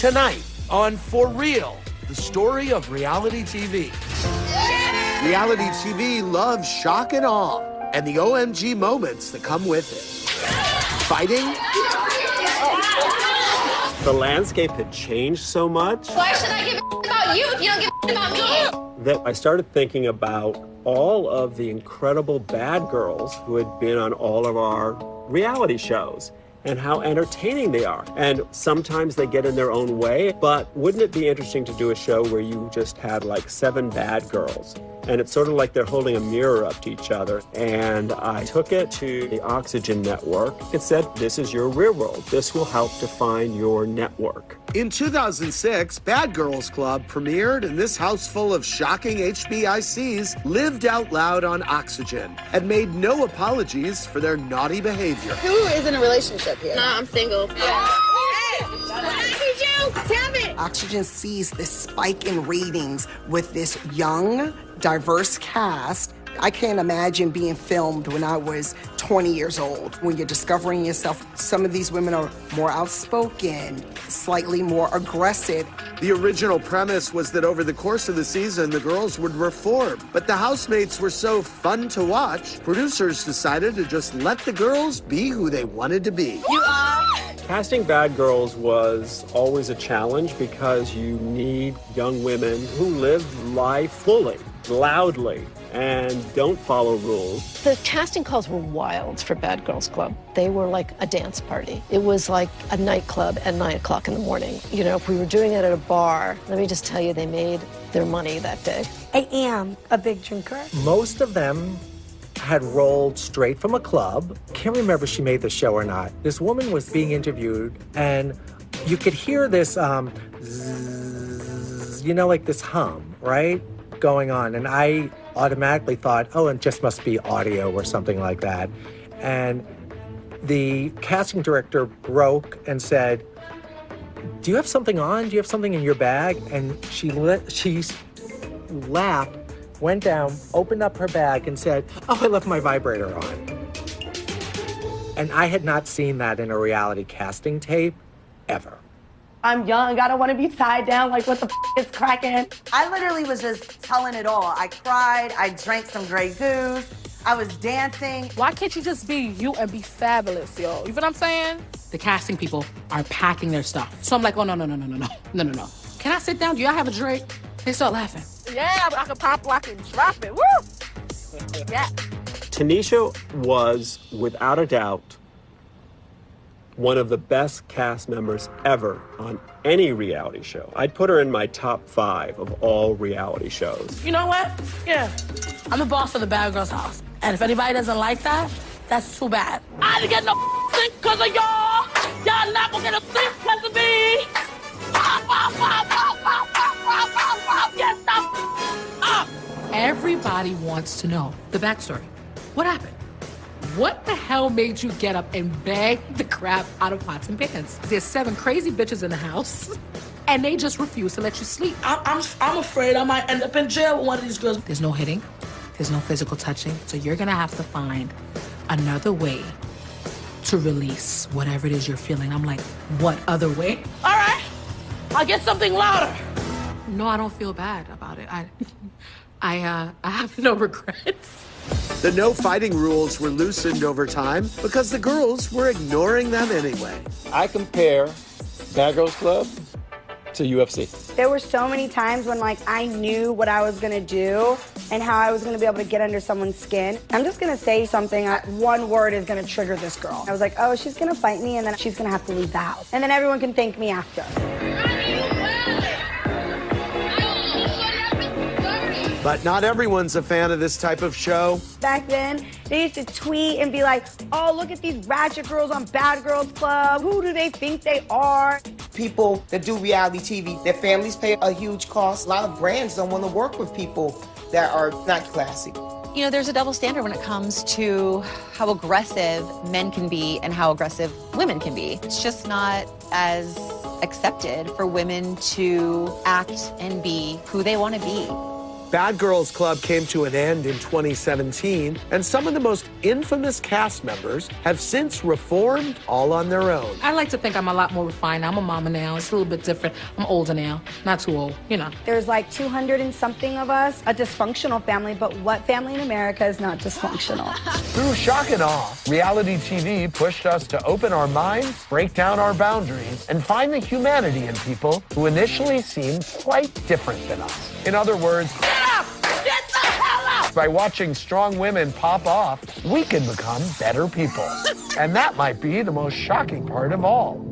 Tonight on For Real, the story of reality TV. Reality TV loves shock and awe and the OMG moments that come with it. Fighting, The landscape had changed so much Why should I give a about you if you don't give a about me? that I started thinking about all of the incredible bad girls who had been on all of our reality shows and how entertaining they are. And sometimes they get in their own way, but wouldn't it be interesting to do a show where you just had like seven bad girls? And it's sort of like they're holding a mirror up to each other. And I took it to the Oxygen Network. It said, This is your real world. This will help define your network. In 2006, Bad Girls Club premiered, and this house full of shocking HBICs lived out loud on Oxygen and made no apologies for their naughty behavior. Who is in a relationship here? Nah, I'm single. Oxygen sees this spike in ratings with this young, diverse cast. I can't imagine being filmed when I was 20 years old. When you're discovering yourself, some of these women are more outspoken, slightly more aggressive. The original premise was that over the course of the season, the girls would reform. But the housemates were so fun to watch, producers decided to just let the girls be who they wanted to be. Casting bad girls was always a challenge because you need young women who live life fully, loudly, and don't follow rules. The casting calls were wild for Bad Girls Club. They were like a dance party. It was like a nightclub at nine o'clock in the morning. You know, if we were doing it at a bar, let me just tell you, they made their money that day. I am a big drinker. Most of them had rolled straight from a club. Can't remember she made the show or not. This woman was being interviewed, and you could hear this, um, zzz, you know, like this hum, right? Going on. And I automatically thought, oh, it just must be audio or something like that. And the casting director broke and said, do you have something on? Do you have something in your bag? And she lit, she laughed, went down, opened up her bag, and said, "Oh, I left my vibrator on." And I had not seen that in a reality casting tape ever. I'm young. I don't want to be tied down like what the f- is cracking. I literally was just telling it all. I cried. I drank some Grey Goose. I was dancing. Why can't you just be you and be fabulous, yo? You know what I'm saying? The casting people are packing their stuff. So I'm like, oh, no, no, no, no, no, no, no, no, no. Can I sit down? Do y'all have a drink? They start laughing. Yeah, I can pop, lock, and drop it. Woo! Yeah. Tanisha was, without a doubt, one of the best cast members ever on any reality show. I'd put her in my top five of all reality shows. You know what? Yeah. I'm the boss of the Bad Girls house. And if anybody doesn't like that, that's too bad. I didn't get no sleep because of y'all. Y'all not gonna get a sleep because of me. Everybody wants to know the backstory. What happened? What the hell made you get up and bang the crap out of pots and pans? There's seven crazy bitches in the house, and they just refuse to let you sleep. I'm, I'm, I'm afraid I might end up in jail with one of these girls. There's no hitting, there's no physical touching, so you're gonna have to find another way to release whatever it is you're feeling. I'm like, what other way? All right, I'll get something louder. No, I don't feel bad about it. I, I, uh, I have no regrets. The no fighting rules were loosened over time because the girls were ignoring them anyway. I compare Bad Girls Club to UFC. There were so many times when like I knew what I was gonna do and how I was gonna be able to get under someone's skin. I'm just gonna say something. I, one word is gonna trigger this girl. I was like, oh, she's gonna fight me, and then she's gonna have to leave the house, and then everyone can thank me after. But not everyone's a fan of this type of show. Back then, they used to tweet and be like, oh, look at these ratchet girls on Bad Girls Club. Who do they think they are? People that do reality TV, their families pay a huge cost. A lot of brands don't want to work with people that are not classy. You know, there's a double standard when it comes to how aggressive men can be and how aggressive women can be. It's just not as accepted for women to act and be who they want to be. Bad Girls Club came to an end in 2017, and some of the most infamous cast members have since reformed all on their own. I like to think I'm a lot more refined. I'm a mama now. It's a little bit different. I'm older now, not too old, you know. There's like 200 and something of us, a dysfunctional family, but what family in America is not dysfunctional? Through shock and awe, reality TV pushed us to open our minds, break down our boundaries, and find the humanity in people who initially seemed quite different than us. In other words, by watching strong women pop off, we can become better people. and that might be the most shocking part of all.